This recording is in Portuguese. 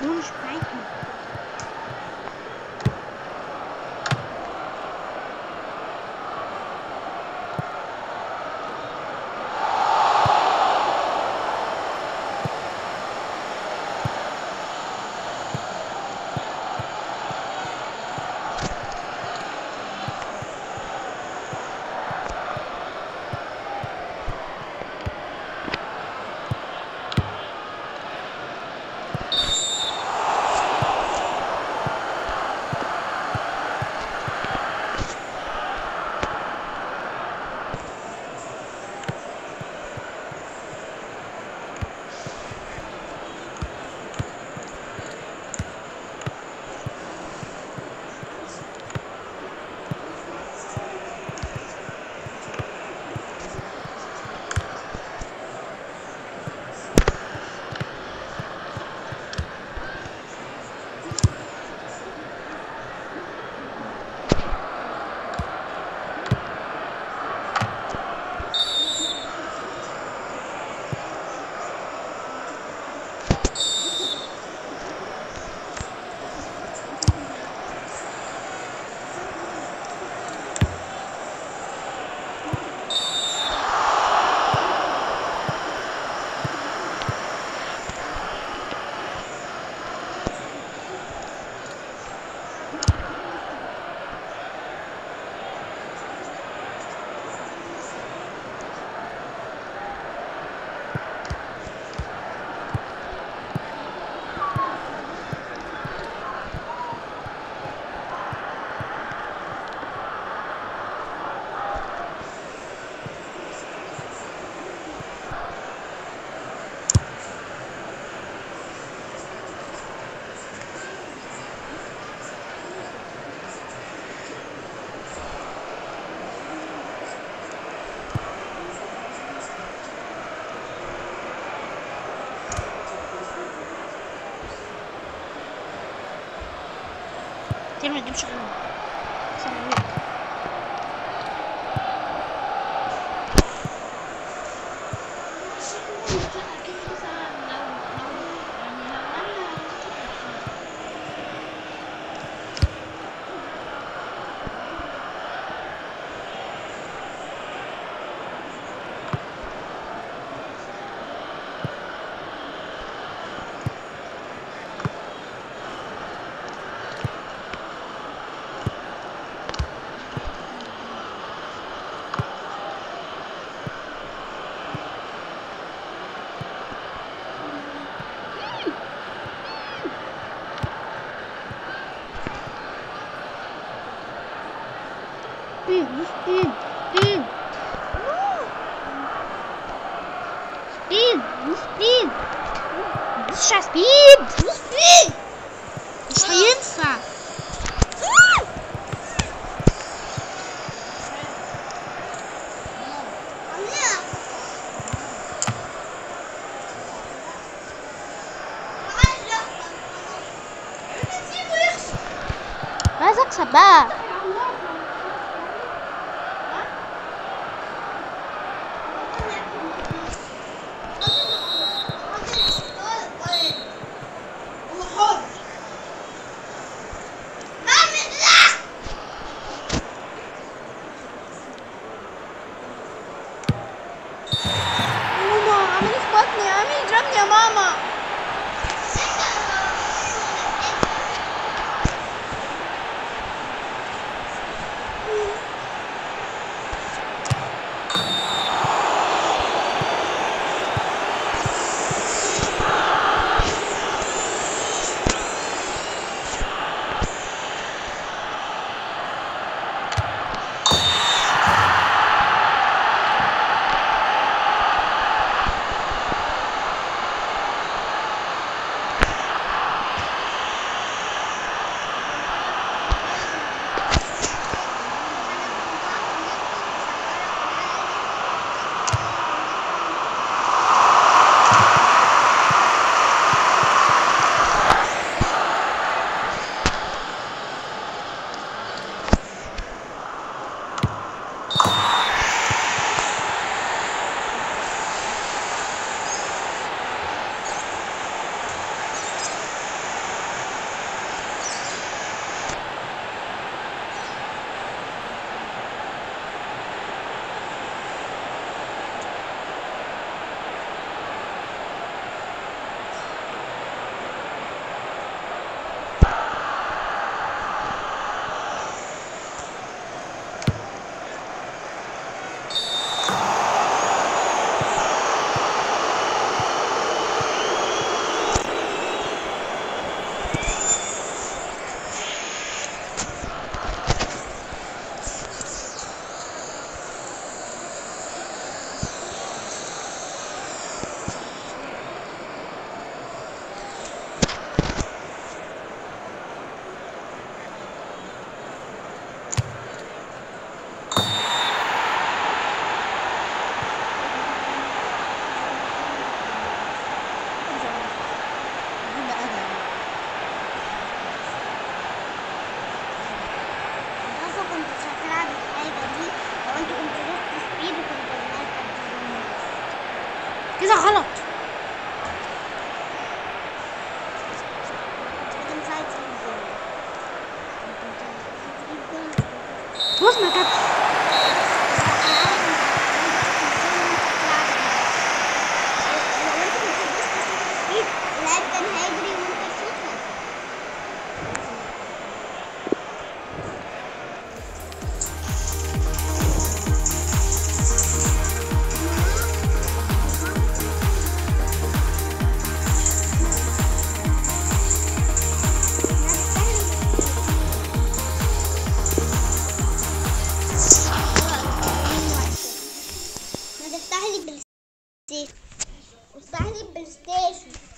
Bruno Spreitman. Damn it, Speed! Speed! Deixa speed! Speed! Despensa! Mas acaba! Можно так?